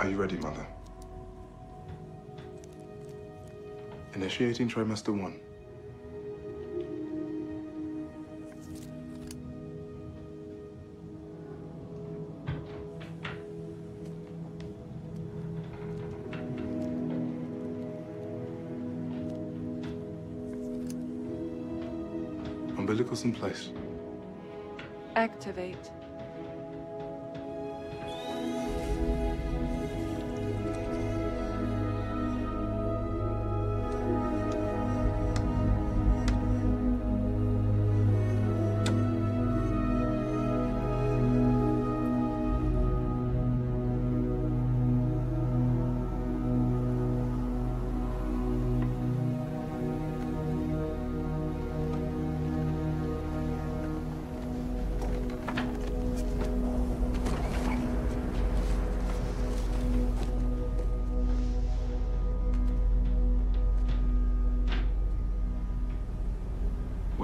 Are you ready, Mother? Initiating trimester one. Umbilicals in place. Activate.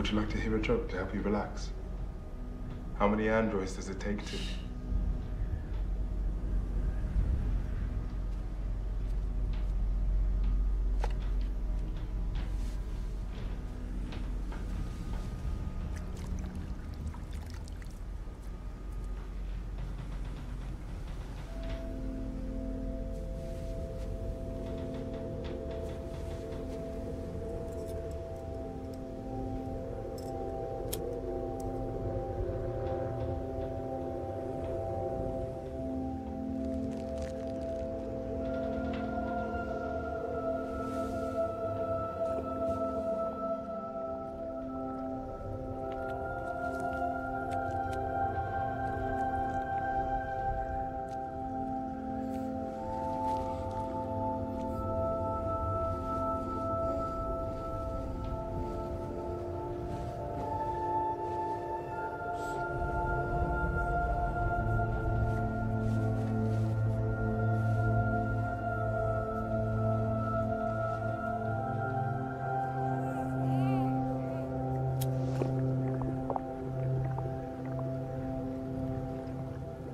Would you like to hear a joke to help you relax? How many androids does it take to...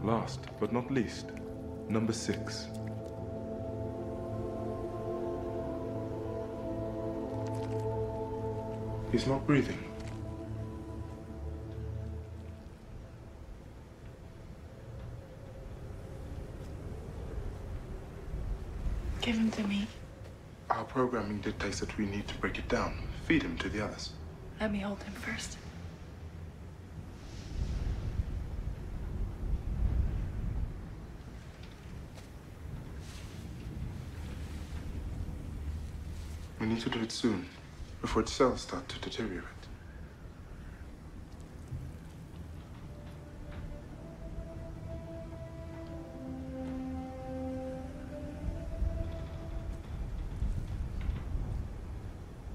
Last but not least, number six. He's not breathing. Give him to me. Our programming dictates that we need to break it down, feed him to the others. Let me hold him first. We need to do it soon, before its cells start to deteriorate.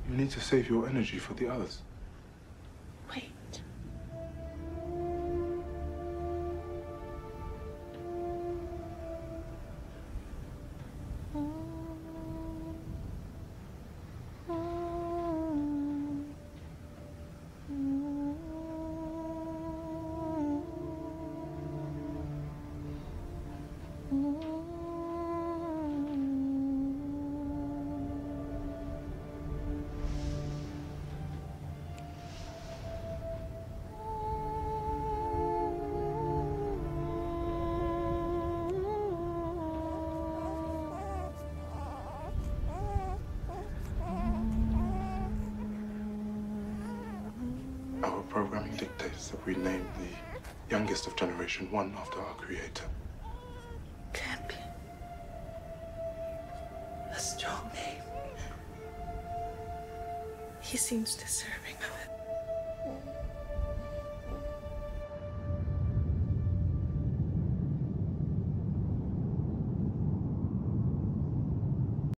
You need to save your energy for the others. Our programming dictates that we name the youngest of Generation 1 after our creator. Campion. A strong name. He seems to serve